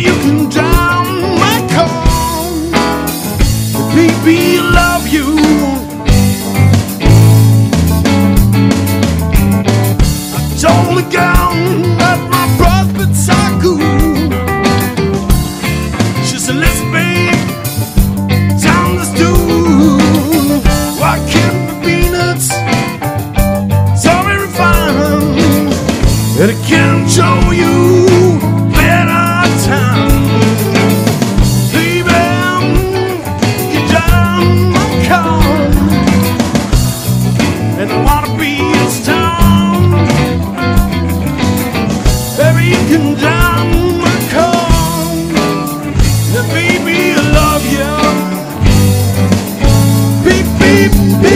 you can down my call. Baby, love you. I told the girl.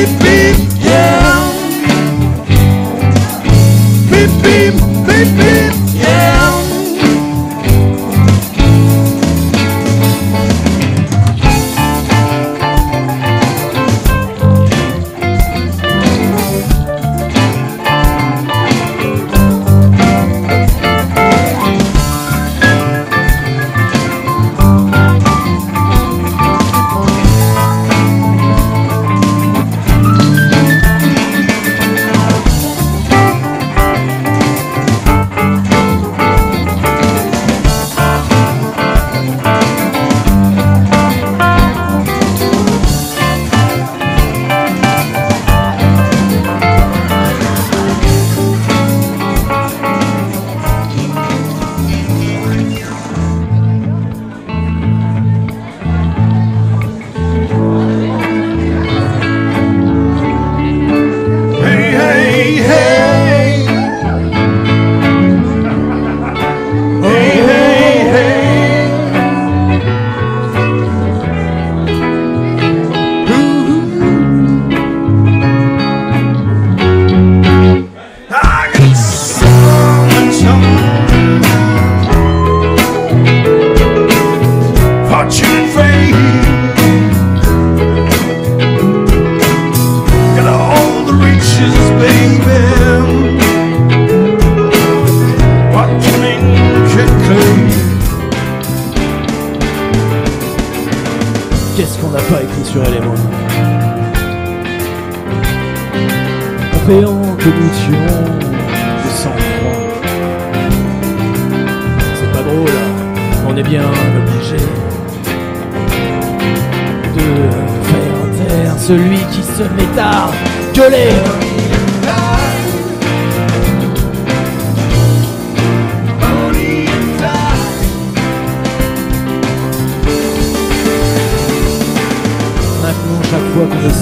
beep, beep. Qu'est-ce qu'on n'a pas écrit sur elle et moi Compréhend que nous tuons de sang-froid. C'est pas drôle, on est bien obligé de faire taire celui qui se met à gueuler.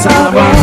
salvação.